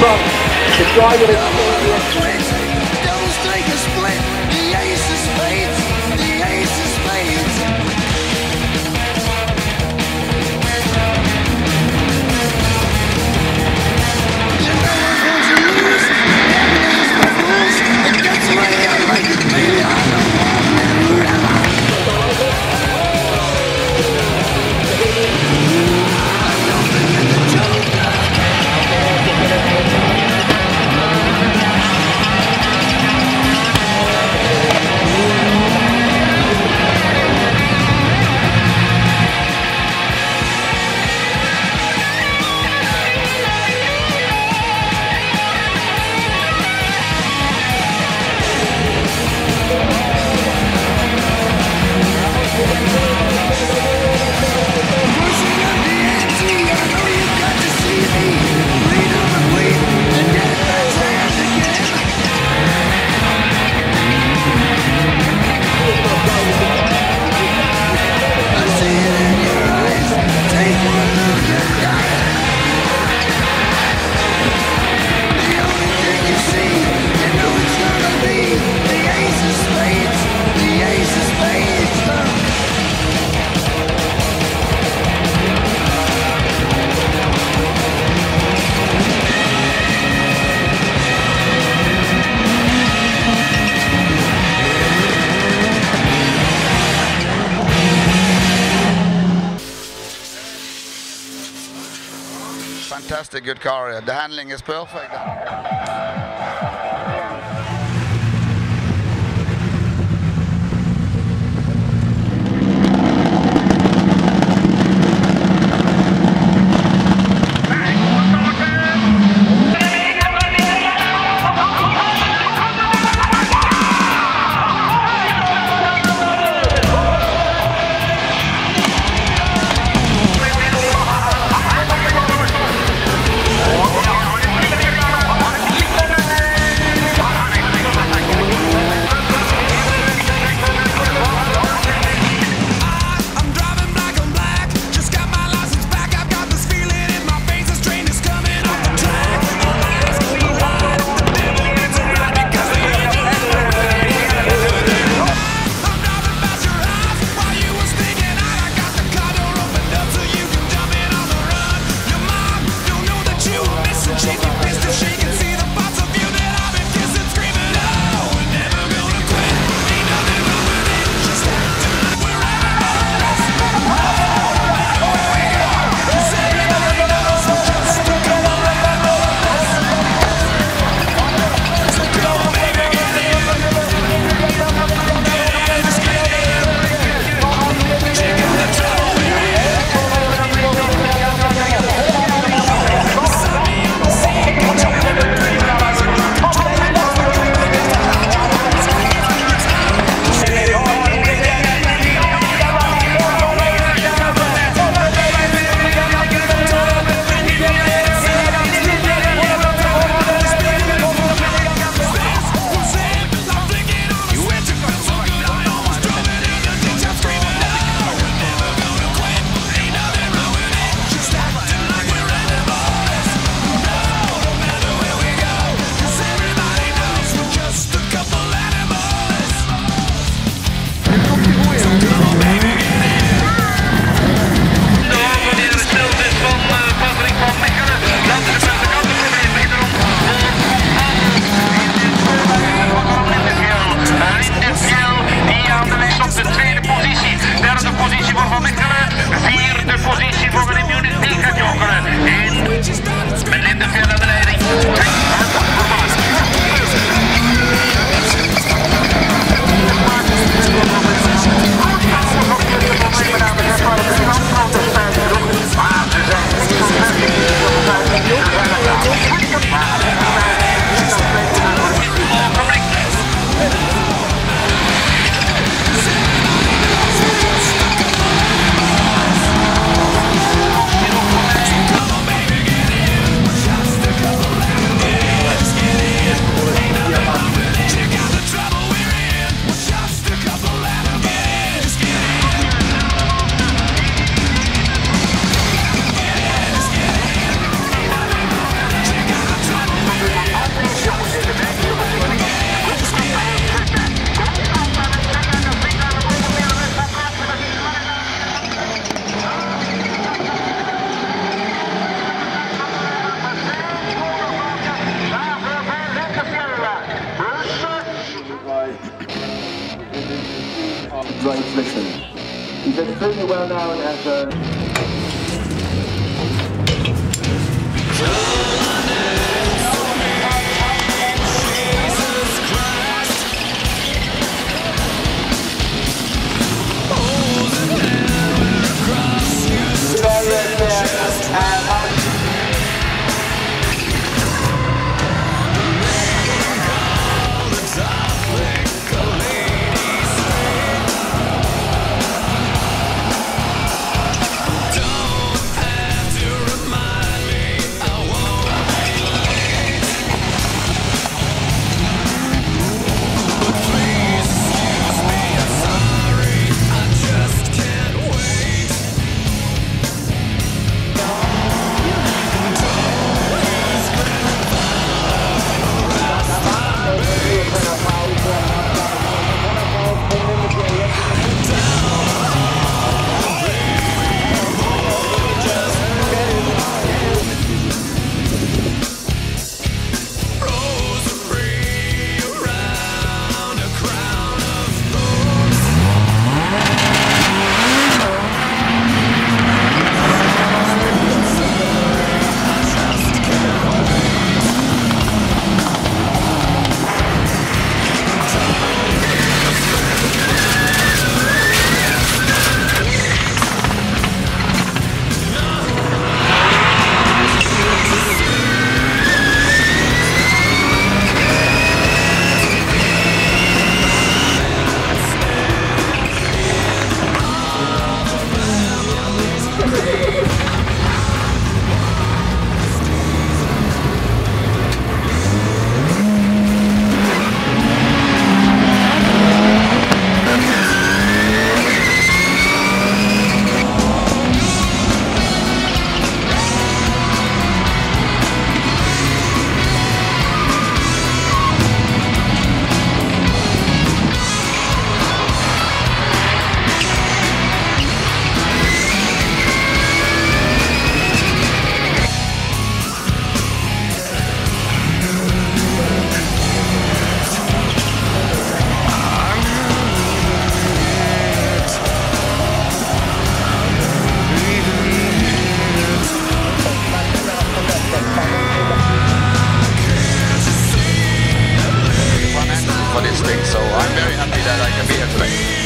But driving drive it. a good car. The handling is perfect. Right Richmond. He's extremely well known as a... so I'm very happy that I can be here today.